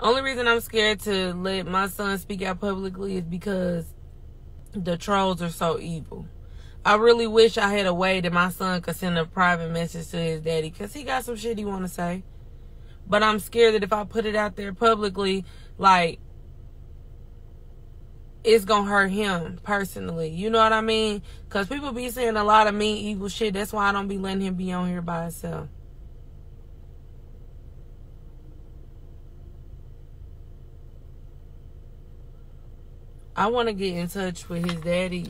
Only reason I'm scared to let my son speak out publicly is because the trolls are so evil. I really wish I had a way that my son could send a private message to his daddy because he got some shit he want to say. But I'm scared that if I put it out there publicly, like, it's gonna hurt him personally. You know what I mean? Because people be saying a lot of mean, evil shit. That's why I don't be letting him be on here by himself. I want to get in touch with his daddy.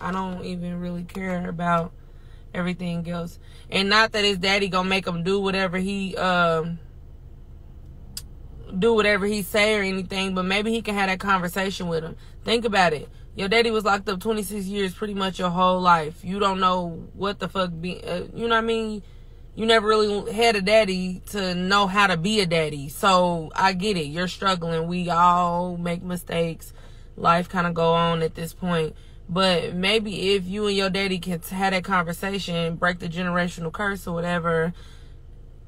I don't even really care about everything else. And not that his daddy gonna make him do whatever he um do whatever he say or anything, but maybe he can have that conversation with him. Think about it. Your daddy was locked up 26 years, pretty much your whole life. You don't know what the fuck be, uh, you know what I mean? You never really had a daddy to know how to be a daddy. So I get it. You're struggling. We all make mistakes life kind of go on at this point. But maybe if you and your daddy can have that conversation, break the generational curse or whatever,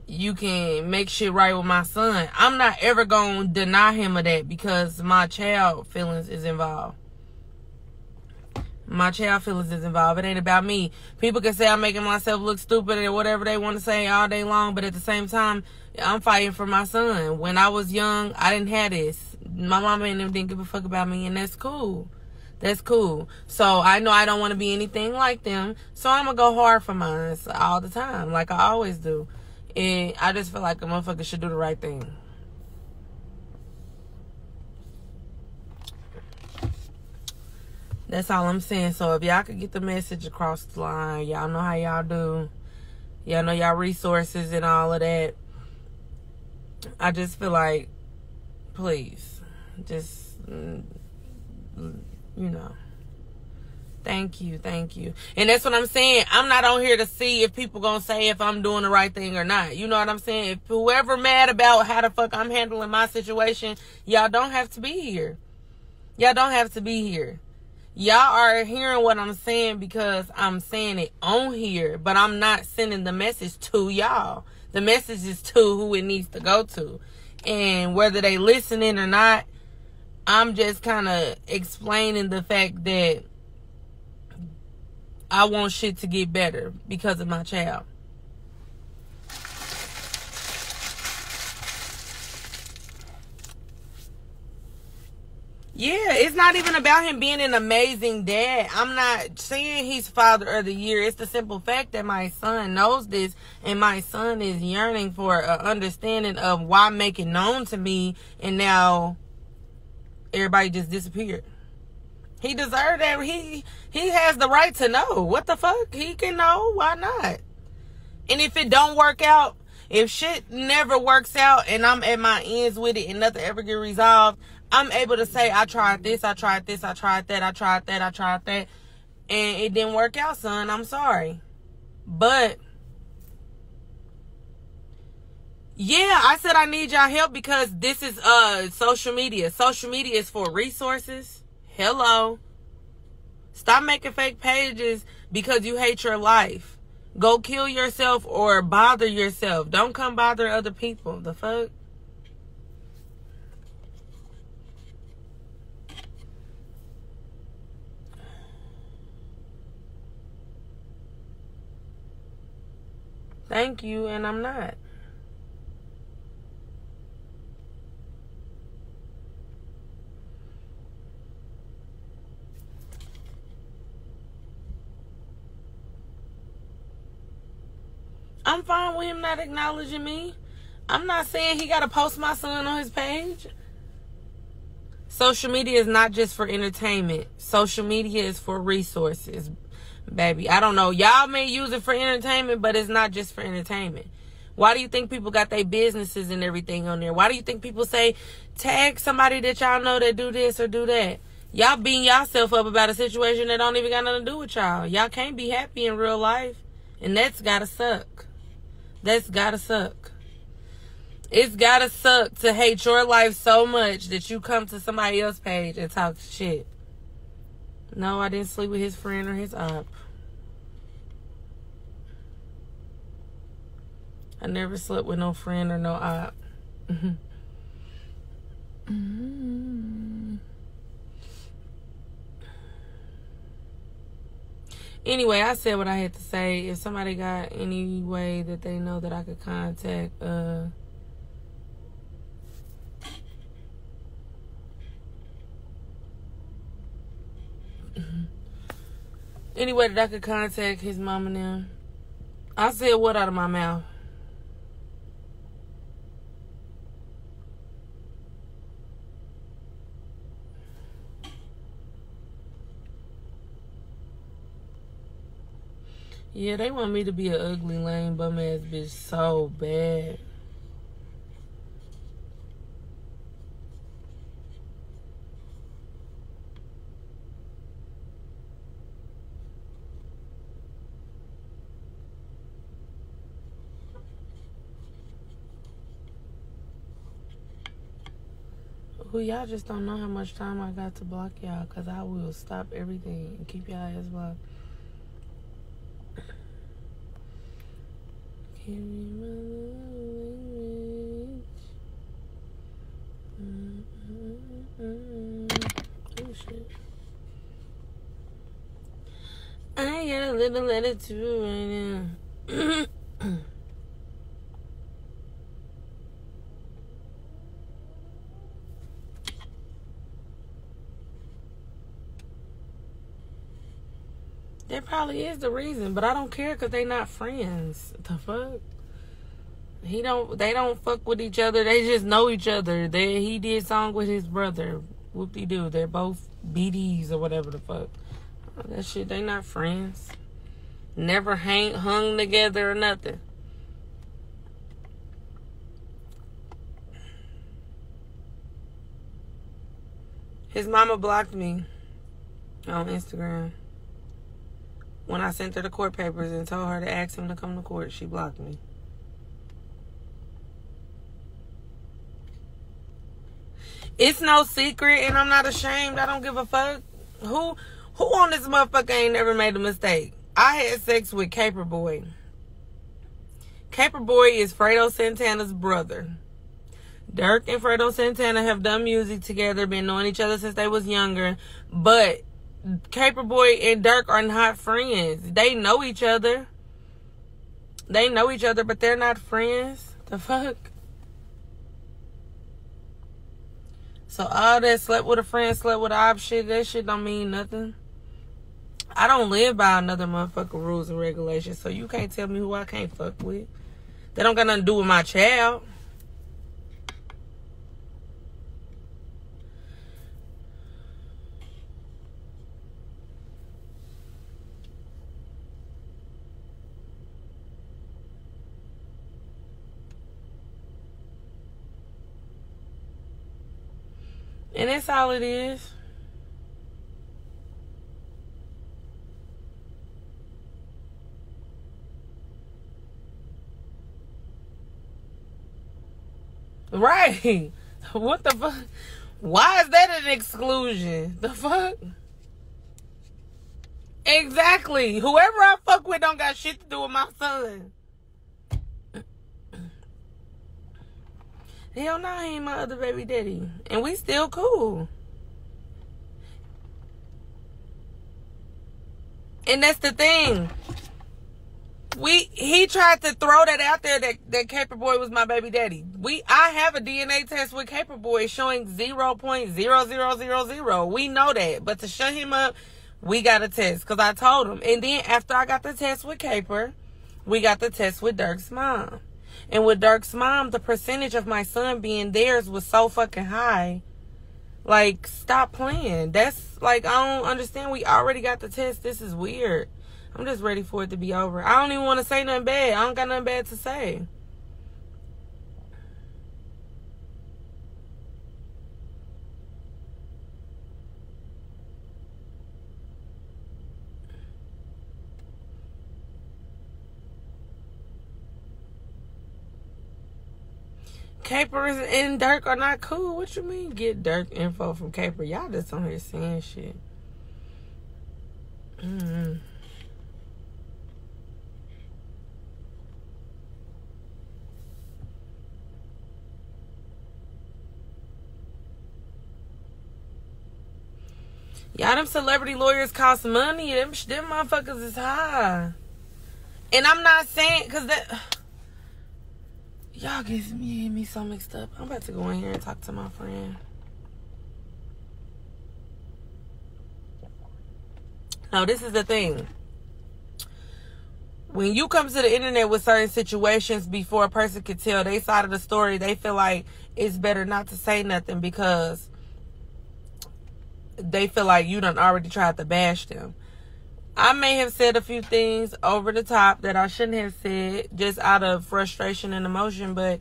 you can make shit right with my son. I'm not ever gonna deny him of that because my child feelings is involved. My child feelings is involved. It ain't about me. People can say I'm making myself look stupid or whatever they want to say all day long, but at the same time, I'm fighting for my son. When I was young, I didn't have this my mama and them didn't give a fuck about me, and that's cool. That's cool. So I know I don't want to be anything like them. So I'm gonna go hard for mine all the time, like I always do. And I just feel like a motherfucker should do the right thing. That's all I'm saying. So if y'all could get the message across the line, y'all know how y'all do. Y'all know y'all resources and all of that. I just feel like, please just mm, you know. Thank you thank you. And that's what i'm saying. I'm not on here to see if people gonna say if i'm doing the right thing or not. You know what i'm saying? If whoever mad about how the fuck i'm handling my situation y'all don't have to be here. Y'all don't have to be here. Y'all are hearing what i'm saying because i'm saying it on here but i'm not sending the message to y'all the message is to who it needs to go to and whether they listening or not I'm just kind of explaining the fact that I want shit to get better because of my child. Yeah, it's not even about him being an amazing dad. I'm not saying he's father of the year. It's the simple fact that my son knows this and my son is yearning for an understanding of why make it known to me and now everybody just disappeared. He deserved that. He he has the right to know. What the fuck? He can know. Why not? And if it don't work out, if shit never works out and I'm at my ends with it and nothing ever get resolved, I'm able to say I tried this, I tried this, I tried that, I tried that, I tried that, and it didn't work out, son. I'm sorry. But yeah, I said I need y'all help because this is uh social media. Social media is for resources. Hello. Stop making fake pages because you hate your life. Go kill yourself or bother yourself. Don't come bother other people. The fuck? Thank you, and I'm not. I'm fine with him not acknowledging me. I'm not saying he got to post my son on his page. Social media is not just for entertainment. Social media is for resources, baby. I don't know. Y'all may use it for entertainment, but it's not just for entertainment. Why do you think people got their businesses and everything on there? Why do you think people say tag somebody that y'all know that do this or do that? Y'all beating yourself up about a situation that don't even got nothing to do with y'all. Y'all can't be happy in real life. And that's gotta suck. That's gotta suck. It's gotta suck to hate your life so much that you come to somebody else's page and talk shit. No, I didn't sleep with his friend or his aunt. I never slept with no friend or no aunt. Mm-hmm. Anyway, I said what I had to say. If somebody got any way that they know that I could contact, uh, Mm-hmm. any way that I could contact his mom and them, I said what out of my mouth. Yeah, they want me to be an ugly, lame, bum ass bitch so bad. Who y'all just don't know how much time I got to block y'all because I will stop everything and keep y'all ass blocked. Oh shit. I got a little letter too right now. That probably is the reason, but I don't care because they not friends. The fuck? He don't. They don't fuck with each other. They just know each other. They he did song with his brother. Whoop de doo. They're both BDs or whatever the fuck. That shit. They not friends. Never hang hung together or nothing. His mama blocked me on Instagram. When I sent her the court papers and told her to ask him to come to court, she blocked me. It's no secret and I'm not ashamed. I don't give a fuck. Who who on this motherfucker ain't never made a mistake? I had sex with Caper Boy. Caper Boy is Fredo Santana's brother. Durk and Fredo Santana have done music together, been knowing each other since they was younger, but Caper Boy and Durk are not friends. They know each other. They know each other, but they're not friends. The fuck? So all that slept with a friend, slept with op shit, that shit don't mean nothing. I don't live by another motherfucker rules and regulations, so you can't tell me who I can't fuck with. That don't got nothing to do with my child. And that's all it is. Right. What the fuck? Why is that an exclusion? The fuck? Exactly. Whoever I fuck with don't got shit to do with my son. Hell no, he ain't my other baby daddy. And we still cool. And that's the thing. We he tried to throw that out there that, that Caper Boy was my baby daddy. We I have a DNA test with Caper Boy showing zero point zero zero zero zero. We know that. But to shut him up, we got a test. Because I told him. And then after I got the test with Caper, we got the test with Durk's mom. And with Durk's mom, the percentage of my son being theirs was so fucking high. Like, stop playing. That's like, I don't understand. We already got the test. This is weird. I'm just ready for it to be over. I don't even want to say nothing bad. I don't got nothing bad to say. Capers and Durk are not cool. What you mean get Durk info from Caper? Y'all just on here saying shit. Mm. Y'all, them celebrity lawyers cost money. Them, them motherfuckers is high. And I'm not saying, because that Y'all get me, me so mixed up. I'm about to go in here and talk to my friend. Now, this is the thing. When you come to the internet with certain situations before a person can tell their side of the story, they feel like it's better not to say nothing because they feel like you done already tried to bash them. I may have said a few things over the top that I shouldn't have said just out of frustration and emotion, but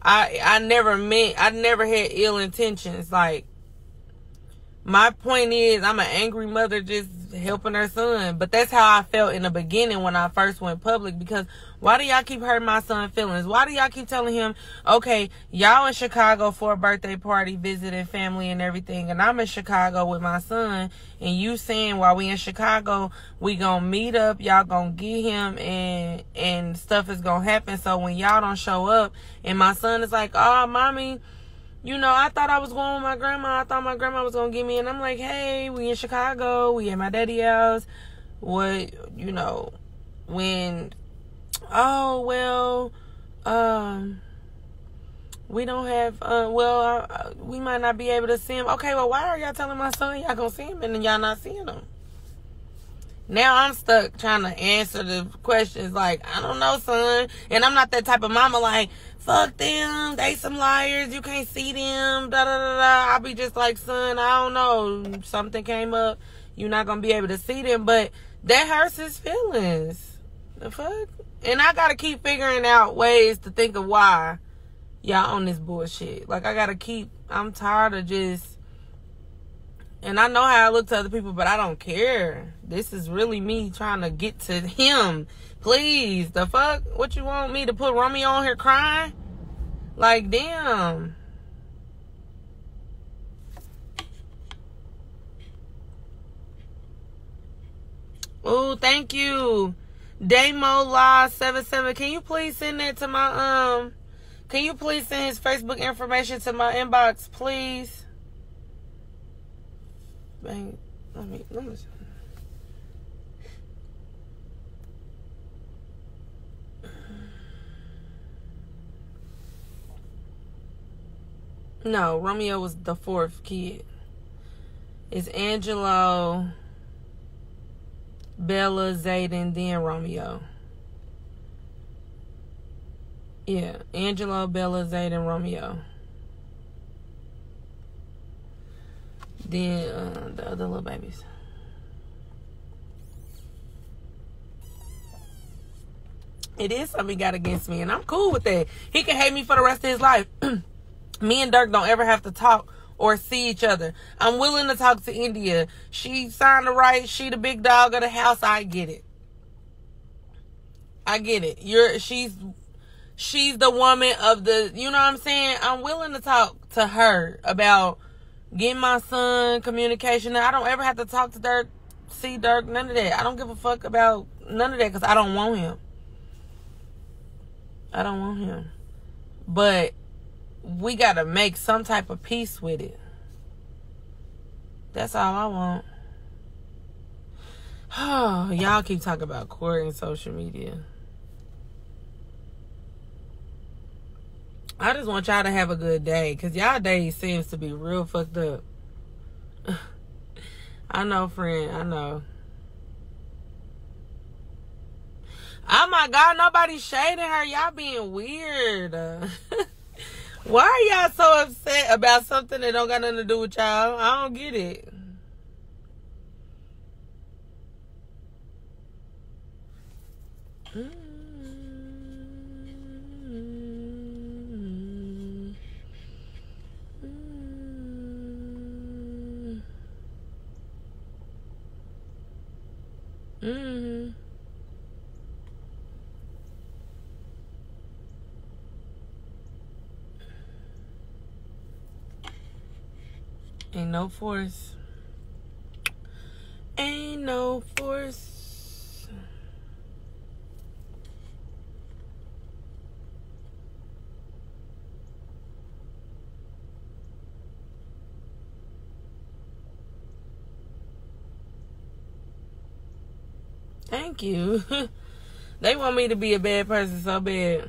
I I never meant I never had ill intentions. Like my point is I'm an angry mother just helping her son. But that's how I felt in the beginning when I first went public because why do y'all keep hurting my son's feelings? Why do y'all keep telling him, okay, y'all in Chicago for a birthday party, visiting family and everything, and I'm in Chicago with my son, and you saying while we in Chicago, we gonna meet up, y'all gonna get him and and stuff is gonna happen. So when y'all don't show up and my son is like, Oh mommy, you know, I thought I was going with my grandma. I thought my grandma was gonna get me, and I'm like, hey, we in Chicago. We at my daddy house. What, you know, when? Oh well, um, we don't have. Uh, well, uh, we might not be able to see him. Okay, well, why are y'all telling my son y'all gonna see him and then y'all not seeing him? Now I'm stuck trying to answer the questions like, I don't know, son. And I'm not that type of mama like, fuck them. They some liars. You can't see them. Da da da da. I'll be just like, son, I don't know. Something came up. You're not gonna be able to see them, but that hurts his feelings. The fuck? And I gotta keep figuring out ways to think of why y'all on this bullshit. Like I gotta keep. I'm tired of just. And I know how I look to other people, but I don't care. This is really me trying to get to him Please, the fuck? What you want me to put Romeo on here crying? Like, damn. Oh, thank you. Damo Law 77. Can you please send that to my um can you please send his Facebook information to my inbox, please? Bang. Let me let me No, Romeo was the fourth kid. It's Angelo, Bella, Zayden, then Romeo. Yeah, Angelo, Bella, Zayden, Romeo. Then uh, the other little babies. It is something he got against me, and I'm cool with that. He can hate me for the rest of his life. me and Durk don't ever have to talk or see each other. I'm willing to talk to India. She signed the right. She the big dog of the house. I get it. I get it. You're she's she's the woman of the you know what I'm saying? I'm willing to talk to her about getting my son communication. I don't ever have to talk to Durk, see Durk, none of that. I don't give a fuck about none of that because I don't want him. I don't want him. But we got to make some type of peace with it. That's all I want. Oh, y'all keep talking about court and social media. I just want y'all to have a good day because y'all day seems to be real fucked up. I know, friend. I know. Oh my God, nobody's shading her. Y'all being weird. Why are y'all so upset about something that don't got nothing to do with y'all? I don't get it. Mm-hmm. Mm-hmm. Ain't no force. Ain't no force. Thank you. they want me to be a bad person so bad.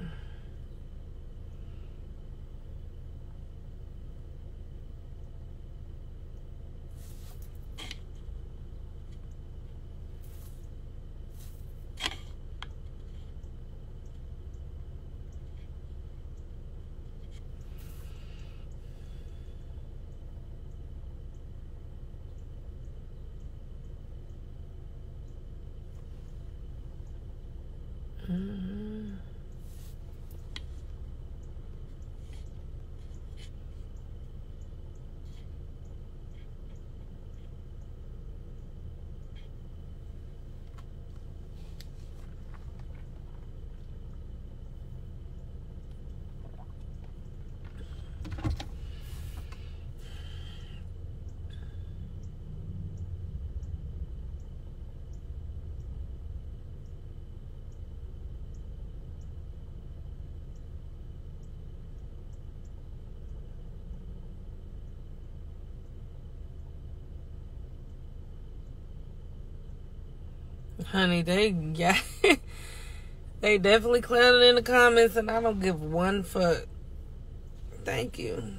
Honey, they yeah, they definitely clowning in the comments, and I don't give one fuck. Thank you.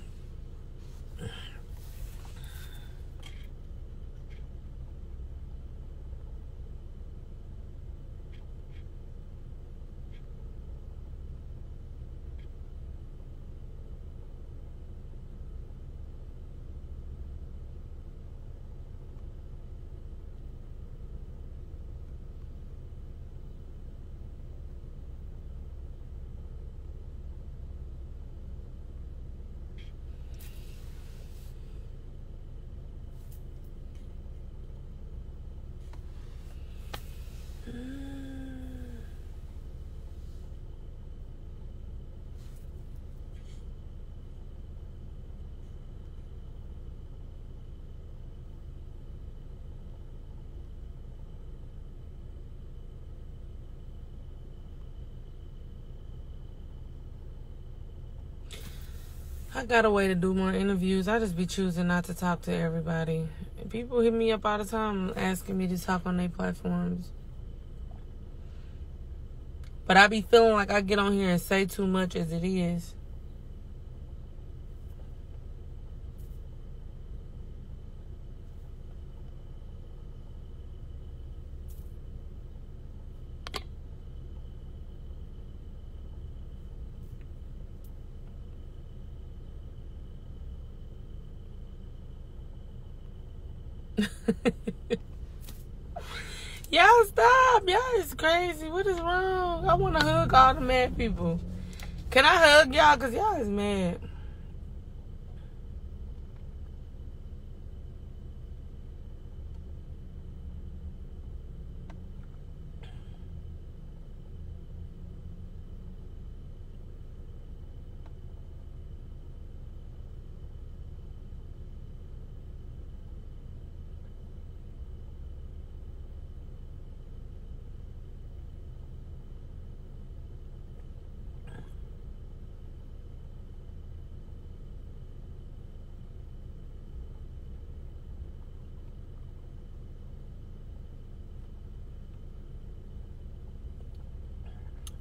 I got a way to do more interviews. I just be choosing not to talk to everybody. People hit me up all the time asking me to talk on their platforms. But I be feeling like I get on here and say too much as it is. Y'all stop. Y'all is crazy. What is wrong? I want to hug all the mad people. Can I hug y'all? Because y'all is mad.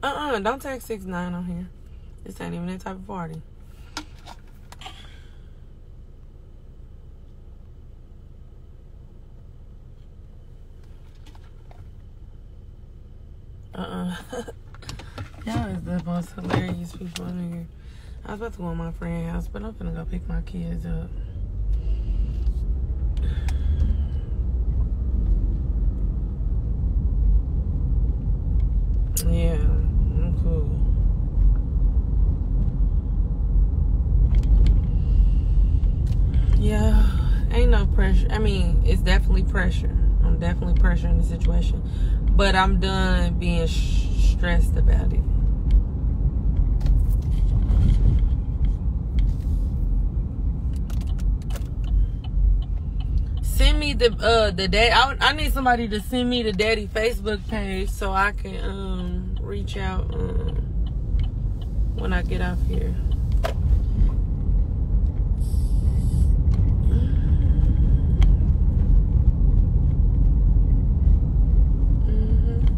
Uh-uh, don't text six nine on here. This ain't even that type of party. Uh-uh. Y'all is the most hilarious people in here. I was about to go to my friend's house, but I'm gonna go pick my kids up. Yeah. Yeah, ain't no pressure. I mean, it's definitely pressure. I'm definitely pressuring the situation, but I'm done being stressed about it. Send me the uh the dad. I, I need somebody to send me the daddy Facebook page so I can um reach out um, when I get off here. Mm-hmm.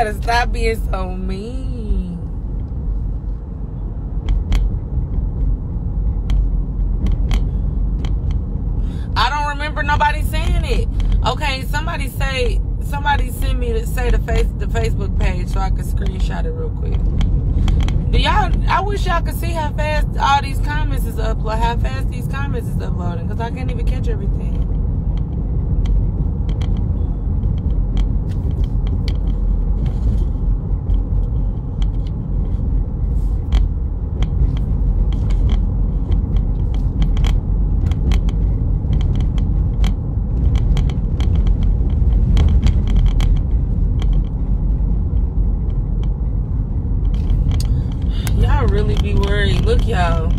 gotta being so mean. I don't remember nobody saying it. Okay, somebody say somebody send me to say the face the Facebook page so I can screenshot it real quick. Do y'all? I wish y'all could see how fast all these comments is upload. How fast these comments is uploading because I can't even catch everything. Y'all really be worried. Look, y'all.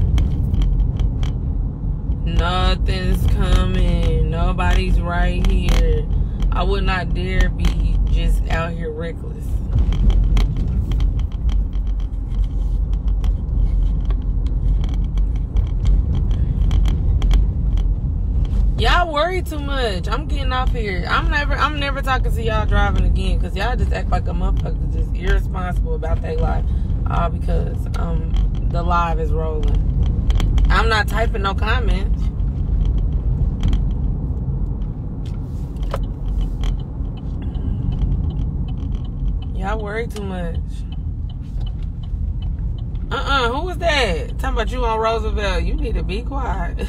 Nothing's coming. Nobody's right here. I would not dare be just out here reckless. Y'all worry too much. I'm getting off here. I'm never I'm never talking to y'all driving again because y'all just act like a motherfucker just irresponsible about their life. All because um the live is rolling. I'm not typing no comments. Y'all worry too much. Uh-uh, who was that? Talking about you on Roosevelt. You need to be quiet.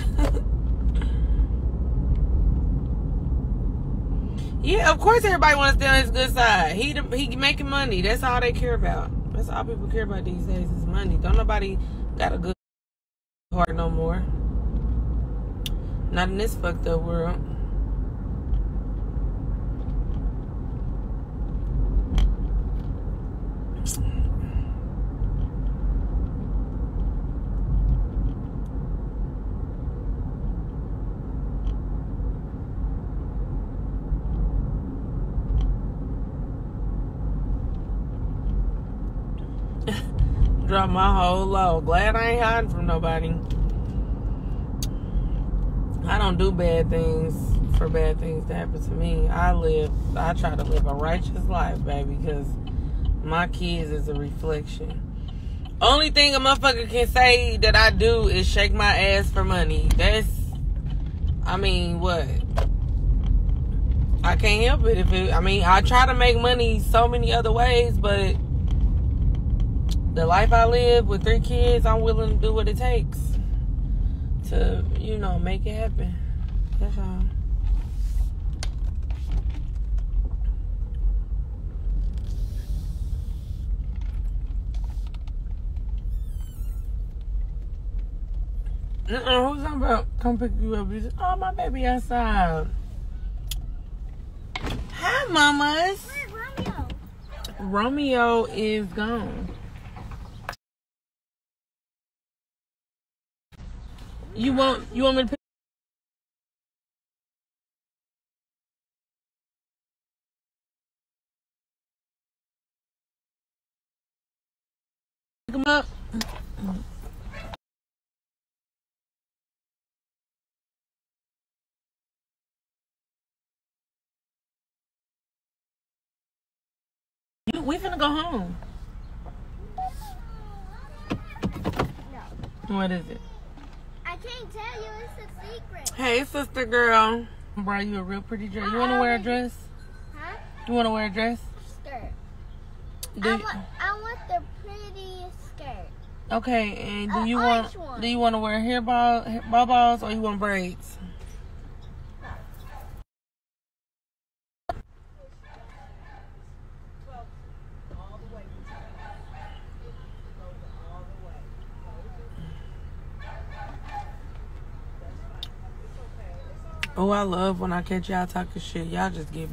yeah, of course everybody wants to stay on his good side. He he making money. That's all they care about. That's all people care about these days is money. Don't nobody got a good heart no more. Not in this fucked up world. Drop my whole load. Glad I ain't hiding from nobody. I don't do bad things for bad things to happen to me. I live, I try to live a righteous life, baby, because my kids is a reflection. Only thing a motherfucker can say that I do is shake my ass for money. That's, I mean, what? I can't help it if it, I mean, I try to make money so many other ways, but the life I live with three kids, I'm willing to do what it takes to, you know, make it happen. That's all. Uh-uh, who's talking about come pick you up? You say, oh, my baby outside. Hi, mamas. Where's Romeo? Romeo is gone. You want you want me to pick You, we finna go home. No. What is it? I can't tell you. It's a secret. Hey, sister girl. Bro, you a real pretty dress. You wanna wear a dress? Huh? You wanna wear a dress? Skirt. Do I you- want, I want the prettiest skirt. okay, and do A you want one. do you want to wear hair ball hair ball balls or you want braids? Oh, I love when I catch y'all talking shit. Y'all just give